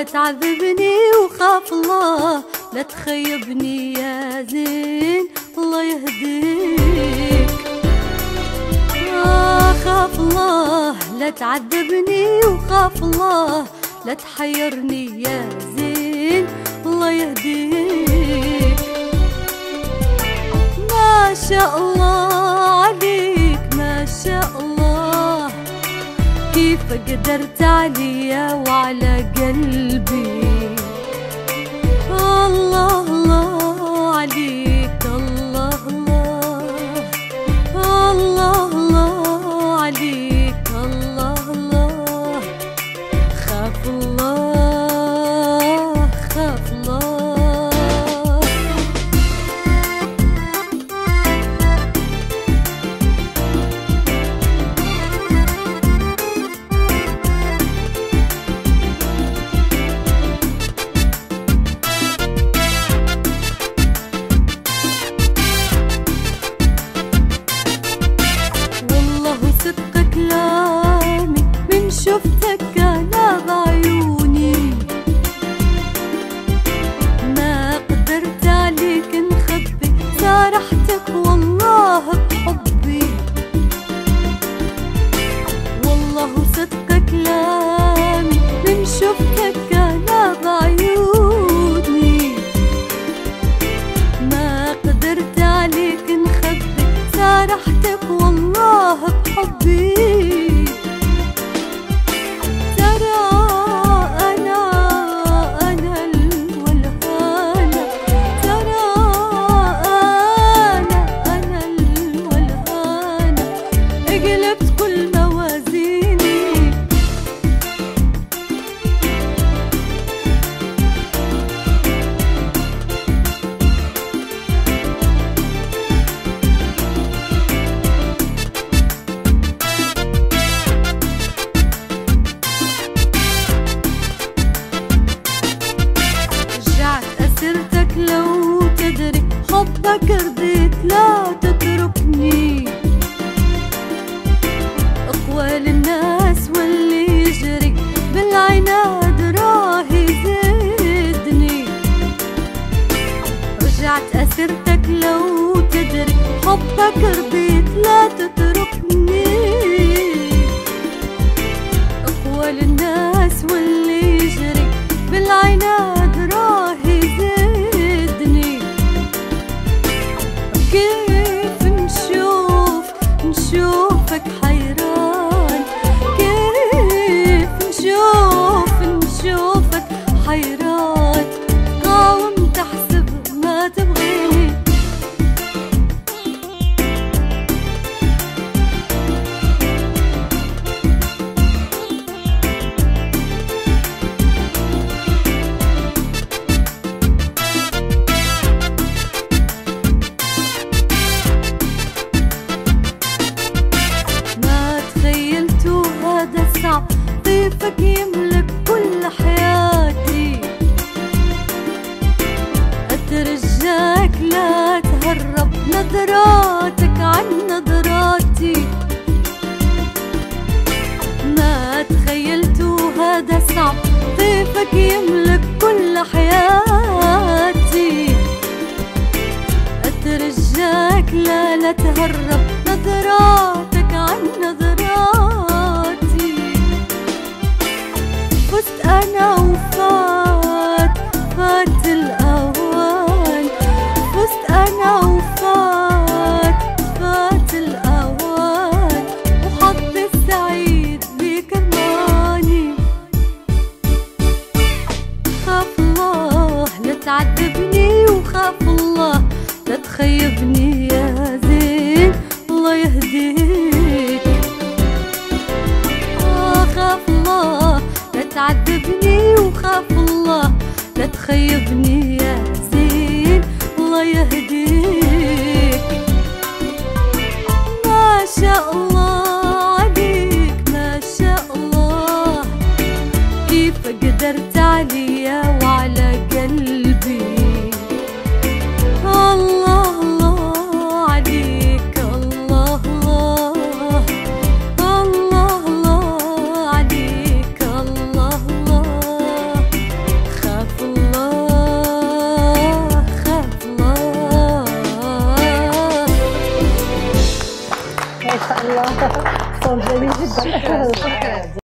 لا تعذبني وخاف الله. لا تخيبني يا زين الله يهديك. آه خاف الله. لا تعذبني وخاف الله. لا تحيرني يا زين الله يهديك. ما شاء الله. قدرت عليا وعلى قلبي. أسرتك لو تدري حبك رضيت لا تتركني. أقوال الناس واللي يجري بالعناد راهي زدني كيف نشوف نشوفك حيران ضيفك يملك كل حياتي. أترجاك لا تهرب نظراتك عن نظراتي. ما تخيلت هذا صعب ضيفك يملك كل حياتي. أترجاك لا لا تهرب نظراتك أنا وفات لا تخيبني Feliz de bacana.